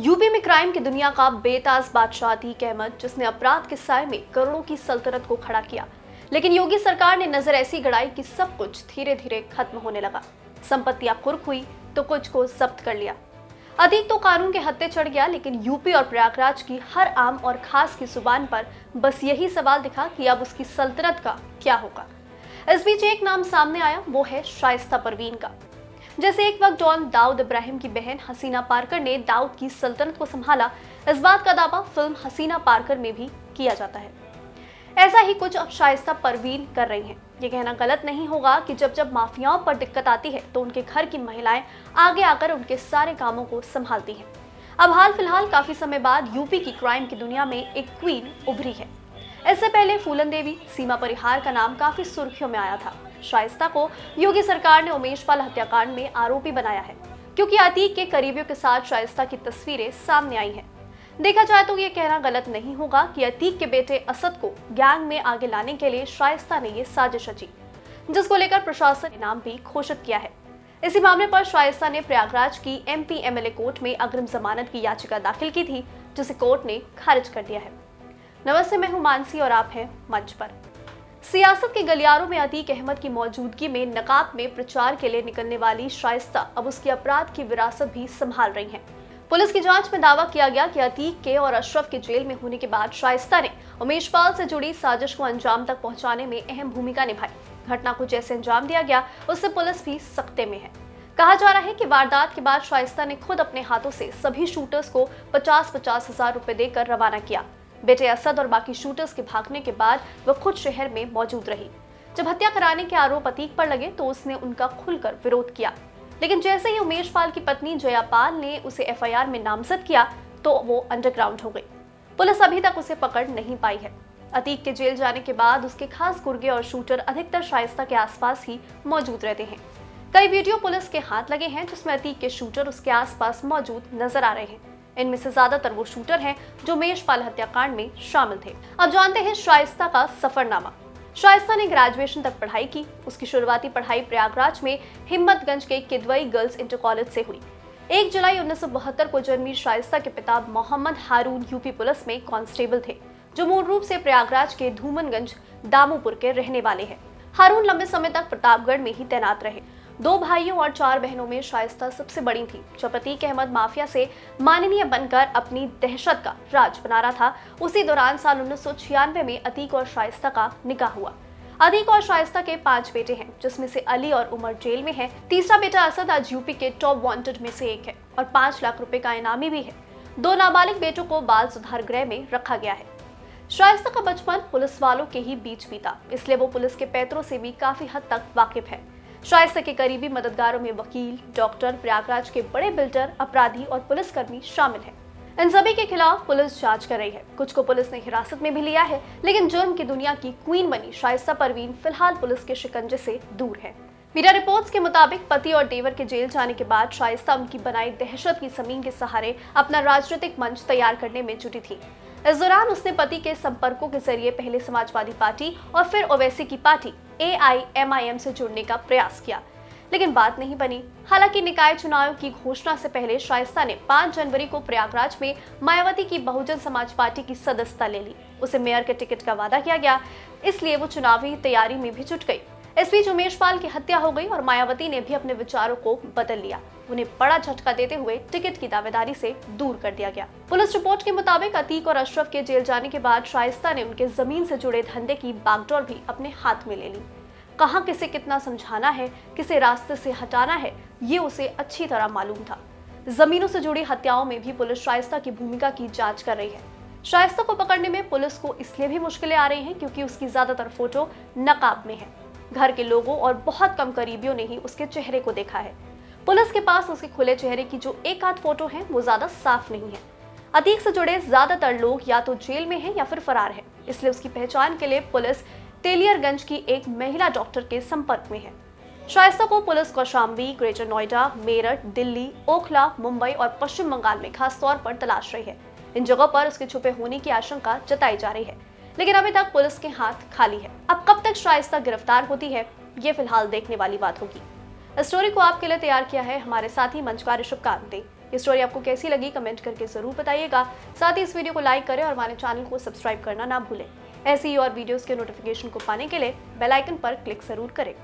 UP में crime की दुनिया का बेताज बादशाह अतीक अहमद जिसने अपराध के साय में करोड़ों की सल्तनत को खड़ा किया। लेकिन योगी सरकार ने नज़र ऐसी गड़ाई कि सब कुछ धीरे धीरे खत्म होने लगा। संपत्तियाँ कुर्क हुई तो कुछ को जब्त कर लिया। अतीक तो कानून के हत्ते चढ़ गया, लेकिन यूपी और प्रयागराज की हर आम और खास की ज़ुबान पर बस यही सवाल दिखा कि अब उसकी सल्तनत का क्या होगा। इस बीच एक नाम सामने आया, वो है शाइस्ता परवीन का। जैसे एक वक्त डॉन दाऊद इब्राहिम की बहन हसीना पारकर ने दाऊद की सल्तनत को संभाला, इस बात का दावा फ़िल्म हसीना पारकर में भी किया जाता है। ऐसा ही कुछ अब शाइस्ता परवीन कर रही हैं। ये कहना गलत नहीं होगा कि जब जब माफियाओं पर दिक्कत आती है तो उनके घर की महिलाएँ आगे आकर उनके सारे कामों को संभालती हैं। अब हाल फ़िलहाल काफ़ी समय बाद यूपी की क्राइम की दुनिया में एक क्वीन उभरी है। इससे पहले फूलन देवी सीमा परिहार का नाम काफ़ी सुर्खियों में आया था। शाइस्ता को योगी सरकार ने उमेश पाल हत्याकांड में आरोपी बनाया है, क्योंकि अतीक के करीबियों के साथ शाइस्ता की तस्वीरें सामने आई हैं। देखा जाए तो ये कहना गलत नहीं होगा कि अतीक के बेटे असद को गैंग में आगे लाने के लिए शाइस्ता ने ये साजिश रची, जिसको लेकर प्रशासन ने नाम भी घोषित किया है। इसी मामले पर शाइस्ता ने प्रयागराज की एम पी एमएलए कोर्ट में अग्रिम जमानत की याचिका दाखिल की थी, जिसे कोर्ट ने खारिज कर दिया है। नमस्ते, मैं हूँ मानसी और आप हैं मंच पर। सियासत के गलियारों में अतीक अहमद की मौजूदगी में नकाब में प्रचार के लिए निकलने वाली शाइस्ता अब उसकी अपराध की विरासत भी संभाल रही हैं। पुलिस की जाँच में दावा किया गया कि अतीक के और अशरफ के जेल में होने के बाद शाइस्ता ने उमेश पाल से जुड़ी साजिश को अंजाम तक पहुँचाने में अहम भूमिका निभाई। घटना को जैसे अंजाम दिया गया, उससे पुलिस भी सख्ते में है। कहा जा रहा है कि वारदात के बाद शाइस्ता ने खुद अपने हाथों से सभी शूटर्स को पचास पचास हज़ार रुपए देकर रवाना किया। बेटे असद और बाकी शूटर्स के भागने के बाद वह खुद शहर में मौजूद रही। जब हत्या कराने के आरोप अतीक पर लगे तो उसने उनका खुलकर विरोध किया। लेकिन जैसे ही उमेश पाल की पत्नी जयापाल ने उसे एफआईआर में नामजद किया तो वो अंडरग्राउंड हो गई। पुलिस अभी तक उसे पकड़ नहीं पाई है। अतीक के जेल जाने के बाद उसके खास गुर्गे और शूटर अधिकतर शाइस्ता के आसपास ही मौजूद रहते हैं। कई वीडियो पुलिस के हाथ लगे हैं, जिसमें अतीक के शूटर उसके आसपास मौजूद नज़र आ रहे हैं। इनमें से ज़्यादातर वो शूटर हैं जो मेषपाल हत्याकांड में शामिल थे। अब जानते हैं शाइस्ता का सफरनामा। शाइस्ता ने ग्रेजुएशन तक पढ़ाई की। उसकी शुरुआती पढ़ाई प्रयागराज में हिम्मतगंज के किदवई गर्ल्स इंटर कॉलेज से हुई। एक जुलाई उन्नीस सौ बहत्तर को जन्मी शाइस्ता के पिता मोहम्मद हारून यूपी पुलिस में कांस्टेबल थे, जो मूल रूप से प्रयागराज के धूमनगंज दामोपुर के रहने वाले हैं। हारून लंबे समय तक प्रतापगढ़ में ही तैनात रहे। दो भाइयों और चार बहनों में शाइस्ता सबसे बड़ी थी। जब अतीक अहमद माफिया से माननीय बनकर अपनी दहशत का राज बना रहा था। उसी दौरान साल उन्नीस सौ छियानवे में अतीक और शाइस्ता का निकाह हुआ। अतीक और शाइस्ता के पाँच बेटे हैं, जिसमें से अली और उमर जेल में है। तीसरा बेटा असद आज यूपी के टॉप वांटेड में से एक है और पाँच लाख रुपए का इनामी भी है। दो नाबालिग बेटों को बाल सुधार गृह में रखा गया है। शाइस्ता का बचपन पुलिस वालों के ही बीच बीता, इसलिए वो पुलिस के पैतरों से भी काफ़ी हद तक वाकिफ है। शाइस्ता के करीबी मददगारों में वकील, डॉक्टर, प्रयागराज के बड़े बिल्डर, अपराधी और पुलिसकर्मी शामिल हैं। इन सभी के खिलाफ पुलिस जाँच कर रही है। कुछ को पुलिस ने हिरासत में भी लिया है, लेकिन जुर्म की दुनिया की क्वीन बनी शाइस्ता परवीन फ़िलहाल पुलिस के शिकंजे से दूर है। मीडिया रिपोर्ट्स के मुताबिक पति और देवर के जेल जाने के बाद शाइस्ता उनकी बनाई दहशत की ज़मीन के सहारे अपना राजनीतिक मंच तैयार करने में जुटी थी। इस दौरान उसने पति के संपर्कों के ज़रिए पहले समाजवादी पार्टी और फिर ओवैसी की पार्टी ए से जुड़ने का प्रयास किया। लेकिन बात नहीं बनी। हालाँकि निकाय चुनाव की घोषणा से पहले शाइस्ता ने 5 जनवरी को प्रयागराज में मायावती की बहुजन समाज पार्टी की सदस्यता ले ली। उसे मेयर के टिकट का वादा किया गया। इसलिए वो चुनावी तैयारी में भी जुट गई। इस बीच उमेश पाल की हत्या हो गई और मायावती ने भी अपने विचारों को बदल लिया। उन्हें बड़ा झटका देते हुए टिकट की दावेदारी से दूर कर दिया गया। पुलिस रिपोर्ट के मुताबिक अतीक और अशरफ के जेल जाने के बाद शाइस्ता ने उनके ज़मीन से जुड़े धंधे की बागडोर भी अपने हाथ में ले ली। कहाँ किसे कितना समझाना है, किसे रास्ते से हटाना है, ये उसे अच्छी तरह मालूम था। जमीनों से जुड़ी हत्याओं में भी पुलिस शाइस्ता की भूमिका की जाँच कर रही है। शाइस्ता को पकड़ने में पुलिस को इसलिए भी मुश्किलें आ रही हैं क्योंकि उसकी ज़्यादातर फ़ोटो नकाब में है। घर के लोगों और बहुत कम करीबियों ने ही उसके चेहरे को देखा है। पुलिस के पास उसके खुले चेहरे की जो एक आध फ़ोटो है, वो ज़्यादा साफ़ नहीं है। अतीक से जुड़े ज़्यादातर लोग या तो जेल में हैं या फिर फरार हैं। इसलिए उसकी पहचान के लिए पुलिस तेलियरगंज की एक महिला डॉक्टर के संपर्क में है। शाइस्ता को पुलिस कौशाम्बी, ग्रेटर नोएडा, मेरठ, दिल्ली, ओखला, मुंबई और पश्चिम बंगाल में खास तौर पर तलाश रही है। इन जगहों पर उसके छुपे होने की आशंका जताई जा रही है। लेकिन अभी तक पुलिस के हाथ खाली है। अब कब तक शाइस्ता गिरफ़्तार होती है, ये फ़िलहाल देखने वाली बात होगी। इस स्टोरी को आपके लिए तैयार किया है हमारे साथी मंचकार ऋषभ कांते ये स्टोरी आपको कैसी लगी कमेंट करके ज़रूर बताइएगा। साथ ही इस वीडियो को लाइक करें और हमारे चैनल को सब्सक्राइब करना ना भूलें। ऐसी और वीडियोस के नोटिफिकेशन को पाने के लिए बेल आइकन पर क्लिक ज़रूर करें।